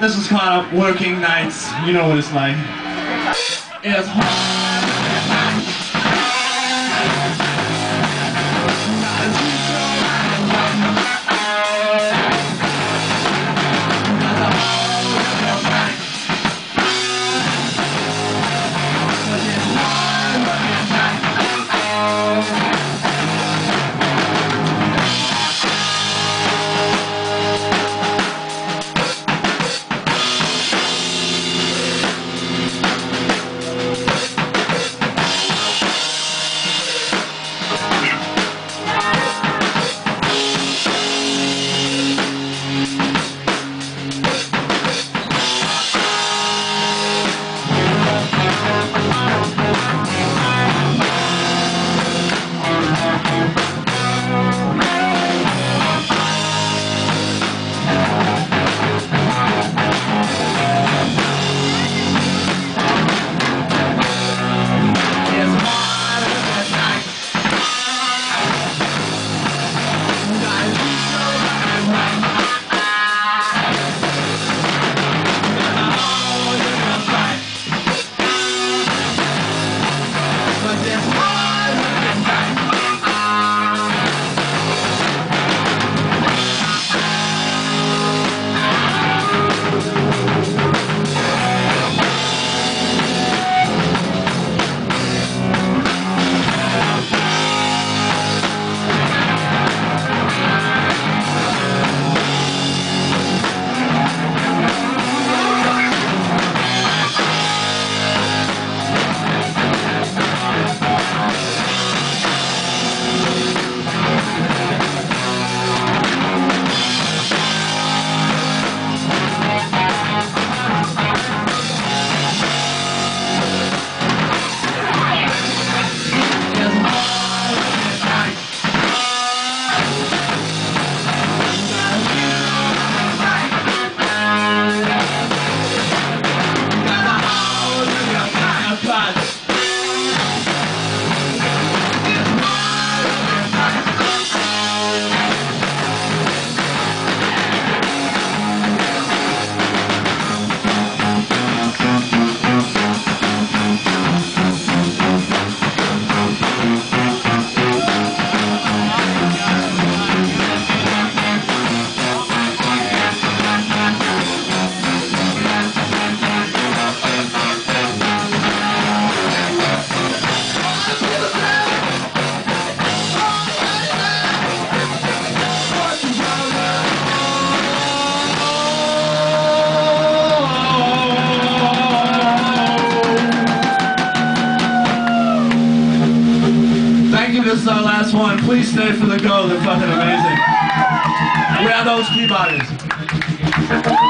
This is kind of working nights. You know what it's like. It's hard. This is our last one. Please stay for the go. They're fucking amazing. We are those Peabodys.